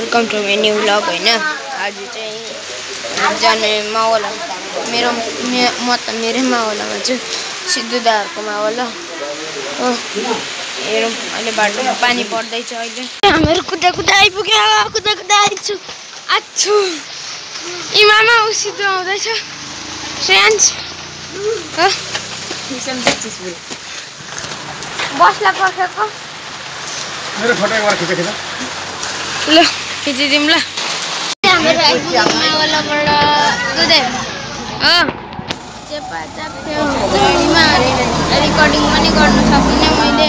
Welcome to my new blog होइन? आज चाहिँ जाने मावला मेरो मे- म त मेरै मावलामा छु सिद्धु दाहरूको मावला हो। हेरौँ अहिले बाटोमा पानी पर्दैछ अहिले। हामीहरू कुदा कुदा आइपुग्यो कुदा कुदा आइछु आछु इमामा ऊ सिद्धु आउँदैछ। फ्रेन्ड्स हो। बसलाई पर्खेको मेरो फोटो एकबार खिचेको छ ल। खिचिदिउँ ल रेकर्डिङ पनि गर्नु सकिनँ मैले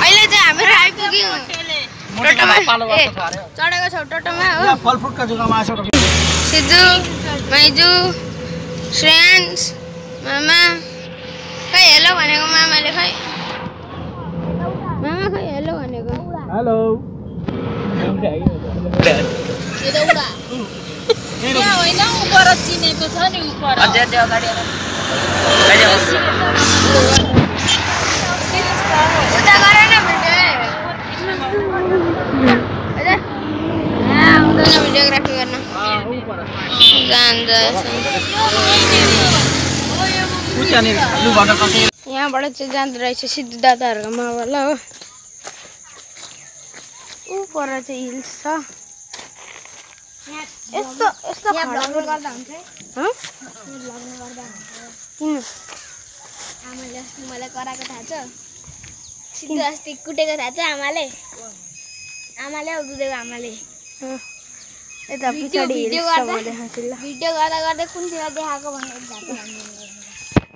अहिले चाहिँ हामीहरू आइपुग्यौँ चढेको छौ टोटोमा हो। सिद्धु माइजू श्रेयान्स मामा। खै हेलो भनेको मामाले खै मामा खै हेलो भनेको हेलो भिडियोग्राफी गर्न यहाँबाट चाहिँ जाँदो रहेछ सिद्धु दादाहरूको मावला हो पर चाहिँ हिल्स छ। यस्तो यस्तो? किन? आमाले अस्ति मलाई कराएको थाहा छ। सिधै अस्ति कुटेको थाहा छ आमाले। आमाले हौ दुधेको आमाले। यता भिडियो- पछाडि गर्दा? गर्दा गर्दै कुनतिर देखाएको भनेर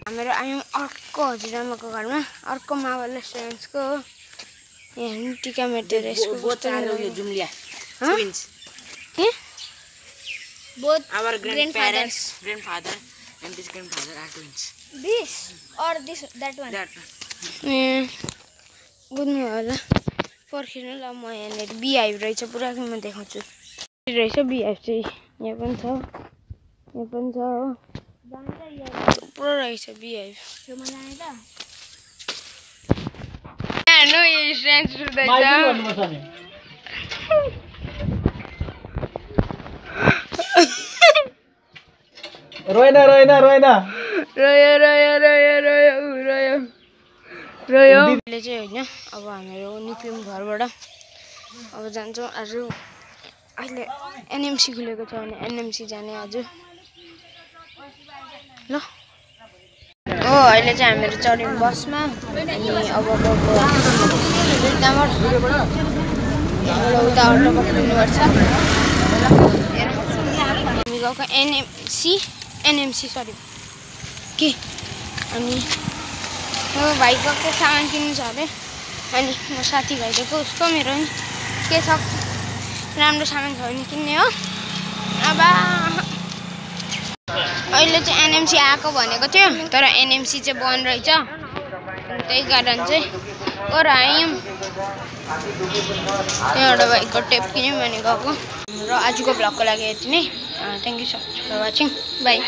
हामीहरू आयौँ अर्को हजुरआमाको घरमा अर्को मावल रेस्टुरेन्ट्सको हो यहाँ टिका मेटेर यसको कस्तो हँ? के? Both Our grandfathers. grandparents, grandfather, and this grandfather are twins. This or this that one That ए बुझ्नु होला। पर्खिनु ल म यहाँनिर बिहाइभ रहेछ पुरा म देखाउँछु। रहेछ बिहाइभ चाहिँ यहाँ पनि छ। यहाँ पनि छ। हो थुप्रो रहेछ बिहाइभ छेउमा जाने त? हेर्नु यो स्ट्रेन्च सुत्दैछ रोइन रोइन रोइन रह्यो रह्यो रह्यो रह्यो ऊ रह्यो रह्यो अहिले चाहिँ होइन अब हामीहरू निक्ल्यौँ घरबाट अब जान्छौँ आज अहिले एनएमसी खुलेको छ भने एनएमसी जाने आज ल अहिले चाहिँ हामीहरू चढ्यौँ बसमा। अनि अब गएको उता अटो पक्रिनुपर्छ हामी गएको एनएमसी एनएमसी सरी के? अनि हो भाइको के सामान किन्नु छ अरे। अनि म साथीभाइ दिएको उसको मेरो नि। के छ? राम्रो सामान छ भने किन्ने हो। अब अहिले चाहिँ एनएमसी आएको भनेको थियो तर एनएमसी चाहिँ बन्द रहेछ। त्यही कारण चाहिँ गर आयौँ। त्यहाँबाट भाइको टेप किन्यौँ भने गएको र आजको भ्लगको लागि यति नै। Thank you so much for watching bye